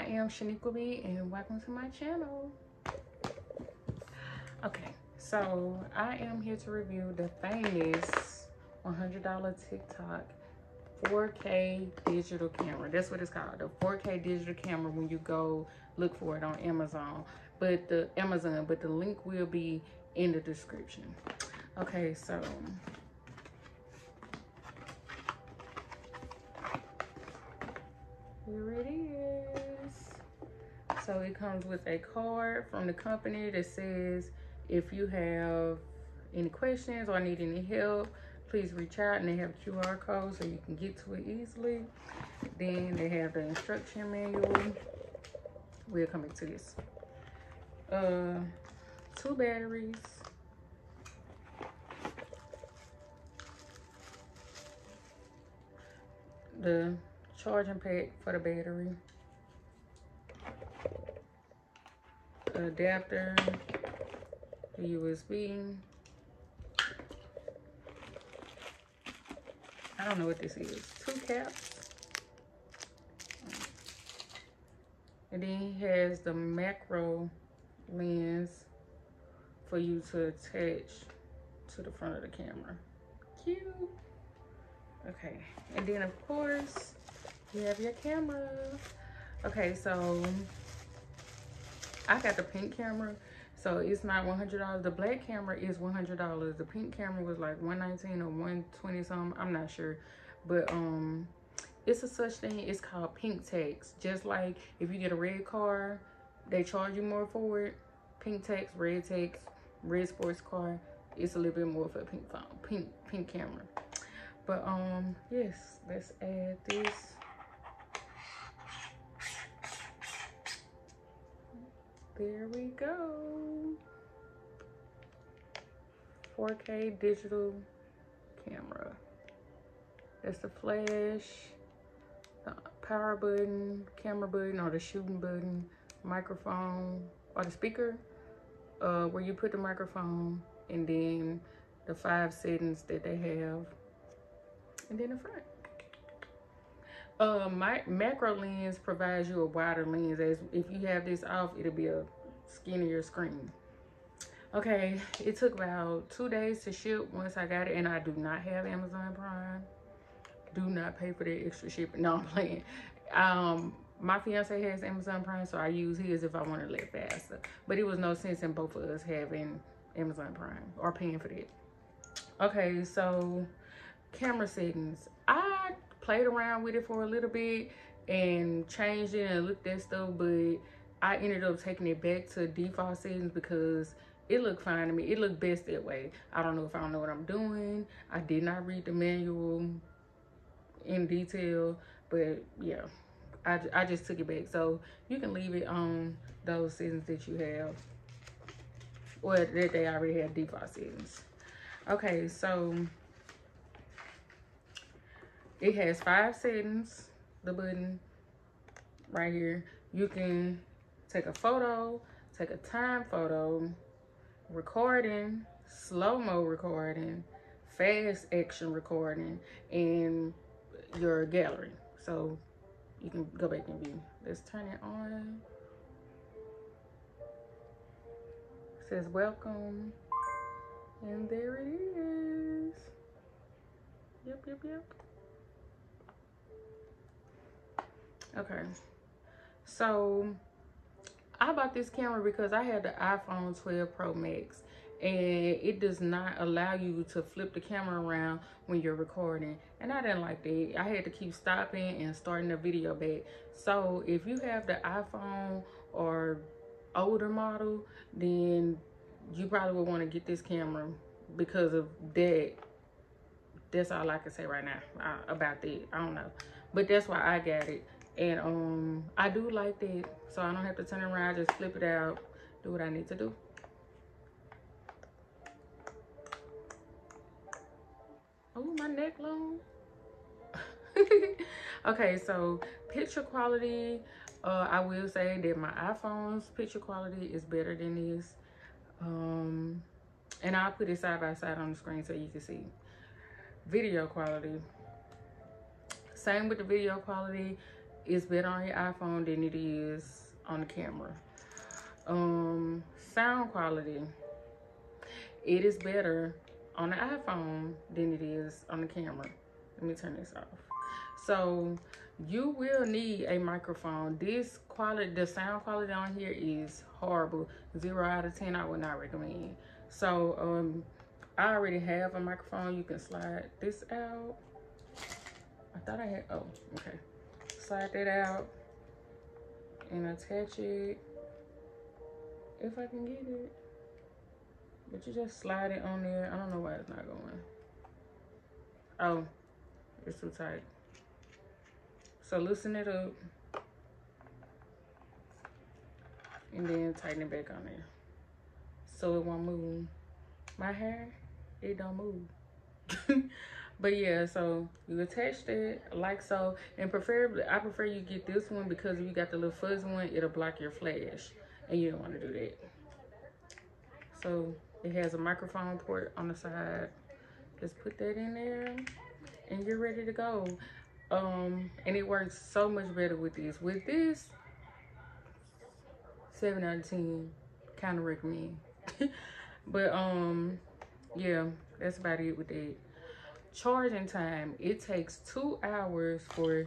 i am shaniqua b and welcome to my channel. Okay so i am here to review the famous 100 dollar tiktok 4k digital camera. That's what it's called the 4k digital camera when you go look for it on amazon. But the amazon but the link will be in the description. Okay so here it is so it comes with a card from the company that says if you have any questions or need any help please reach out and they have qr code so you can get to it easily. Then they have the instruction manual. Come back to this. Uh two batteries. The charging pack for the battery, adapter, USB. I don't know what this is. Two caps. And then he has the macro lens for you to attach to the front of the camera. Cute. Okay, and then of course, you have your camera. Okay, so I got the pink camera. So it's not $100. The black camera is $100. The pink camera was like 119 or 120 something. I'm not sure. But um it's a such thing. It's called pink tax. Just like if you get a red car, they charge you more for it. Pink tax, red tax, red sports car. It's a little bit more for a pink phone, pink pink camera. But um yes, let's add this there we go. 4k digital camera. That's the flash the power button camera button or the shooting button microphone or the speaker uh, where you put the microphone and then the five settings that they have and then the front uh, my macro lens provides you a wider lens. As if you have this off, it'll be a skinnier screen. Okay, it took about two days to ship once I got it, and I do not have Amazon Prime. Do not pay for the extra shipping. No, I'm playing. Um, my fiance has Amazon Prime, so I use his if I want to live faster. But it was no sense in both of us having Amazon Prime or paying for that. Okay, so camera settings. I played around with it for a little bit and changed it and looked at stuff, but I ended up taking it back to default settings because it looked fine to me. It looked best that way. I don't know if I don't know what I'm doing. I did not read the manual in detail, but yeah, I, I just took it back. So you can leave it on those settings that you have or that they already have default settings. Okay, so it has five settings the button right here. You can take a photo take a time photo recording slow-mo recording fast action recording and your gallery. So you can go back and view. Let's turn it on. It says welcome and there it is. Yep yep yep okay. So i bought this camera because i had the iphone 12 pro max and it does not allow you to flip the camera around when you're recording. And i didn't like that. I had to keep stopping and starting the video back. So if you have the iphone or older model then you probably would want to get this camera because of that that's all i can say right now uh, about that. I don't know. But that's why i got it. And um i do like that. So i don't have to turn around just flip it out do what i need to do. Oh my neck long. Okay so picture quality uh i will say that my iphone's picture quality is better than this. Um and i'll put it side by side on the screen so you can see video quality same with the video quality it's better on your iPhone than it is on the camera. Um, sound quality, it is better on the iPhone than it is on the camera. Let me turn this off. So you will need a microphone. This quality, the sound quality on here is horrible. Zero out of 10, I would not recommend. So um, I already have a microphone. You can slide this out. I thought I had, oh, okay. Slide that out and attach it if I can get it. But you just slide it on there. I don't know why it's not going. Oh, it's too tight. So loosen it up. And then tighten it back on there. So it won't move. My hair, it don't move. but yeah, so you attach that like so. And preferably, I prefer you get this one because if you got the little fuzz one, it'll block your flash. And you don't want to do that. So it has a microphone port on the side. Just put that in there and you're ready to go. Um, and it works so much better with this. With this, 7 out of 10, kind of recommend. but um, yeah, that's about it with that. Charging time, it takes two hours for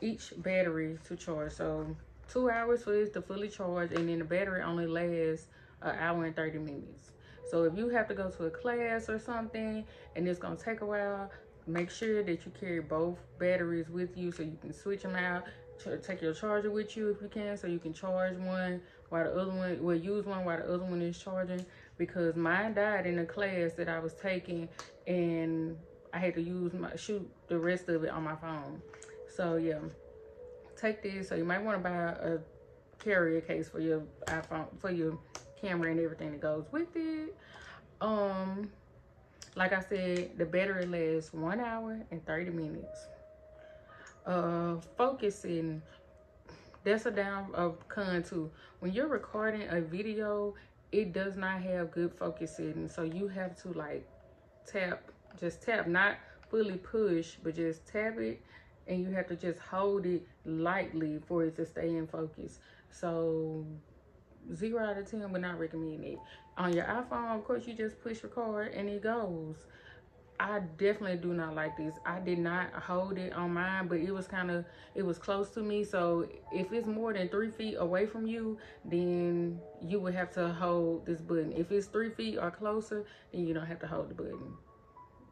each battery to charge. So two hours for this to fully charge and then the battery only lasts an hour and 30 minutes. So if you have to go to a class or something and it's gonna take a while, make sure that you carry both batteries with you so you can switch them out. Take your charger with you if you can so you can charge one while the other one, well use one while the other one is charging because mine died in a class that I was taking and I had to use my, shoot the rest of it on my phone. So yeah, take this. So you might want to buy a carrier case for your iPhone, for your camera and everything that goes with it. Um, like I said, the battery lasts one hour and 30 minutes. Uh, focusing, that's a down of con too. When you're recording a video, it does not have good focusing. So you have to like tap, just tap, not fully push, but just tap it and you have to just hold it lightly for it to stay in focus. So zero out of 10 would not recommend it. On your iPhone, of course, you just push record and it goes. I definitely do not like this. I did not hold it on mine, but it was kind of, it was close to me. So if it's more than three feet away from you, then you would have to hold this button. If it's three feet or closer, then you don't have to hold the button.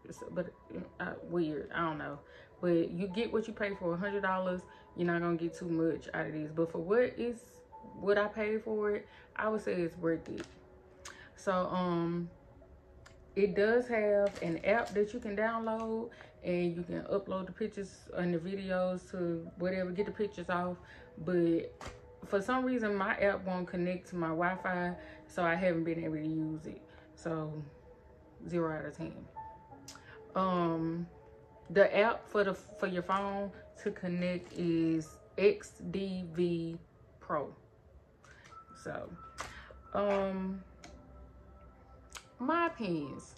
It's, but uh, weird, I don't know. But you get what you pay for, $100. You're not going to get too much out of this. But for what is what I paid for it, I would say it's worth it. So, um, it does have an app that you can download and you can upload the pictures and the videos to whatever, get the pictures off. But for some reason, my app won't connect to my Wi-Fi, so I haven't been able to use it. So, zero out of 10. Um, the app for the for your phone to connect is XDV Pro. So, um, my opinions.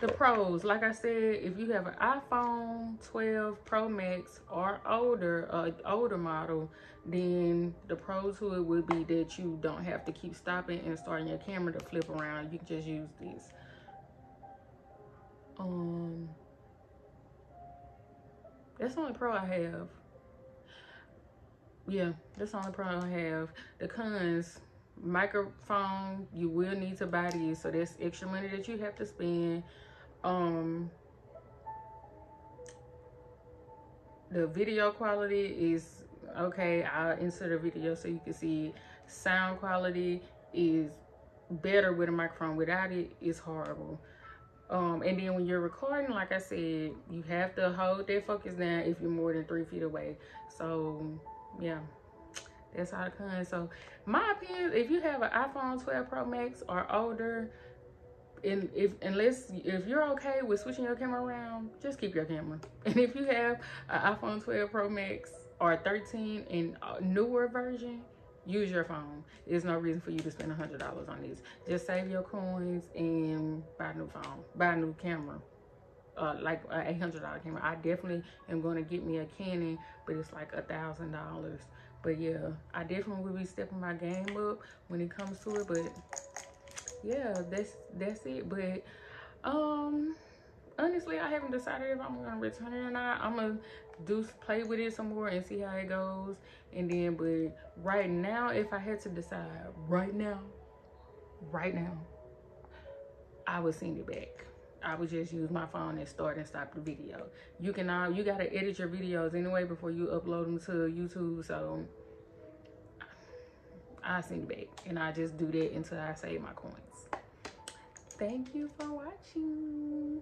The pros, like I said, if you have an iPhone 12 Pro Max or older, uh, older model, then the pros to it would be that you don't have to keep stopping and starting your camera to flip around. You can just use this. Um, that's the only pro I have. Yeah, that's the only pro I have. The cons, microphone you will need to buy these. So that's extra money that you have to spend. Um the video quality is okay. I'll insert a video so you can see. Sound quality is better with a microphone. Without it is horrible. Um and then when you're recording like i said you have to hold that focus down if you're more than three feet away. So yeah that's how it comes. So my opinion, if you have an iPhone 12 Pro Max or older, and if unless if you're okay with switching your camera around, just keep your camera. And if you have an iPhone 12 Pro Max or 13 and newer version, use your phone. There's no reason for you to spend a hundred dollars on these. Just save your coins and buy a new phone, buy a new camera. uh, like a eight hundred dollar camera. I definitely am gonna get me a Canon, but it's like a thousand dollars. But yeah, I definitely will be stepping my game up when it comes to it. But yeah, that's that's it. But um honestly i haven't decided if i'm gonna return it or not i'm gonna do play with it some more and see how it goes and then but right now if i had to decide right now right now i would send it back i would just use my phone and start and stop the video. You can all, you got to edit your videos anyway before you upload them to youtube so i send it back and i just do that until i save my coins. Thank you for watching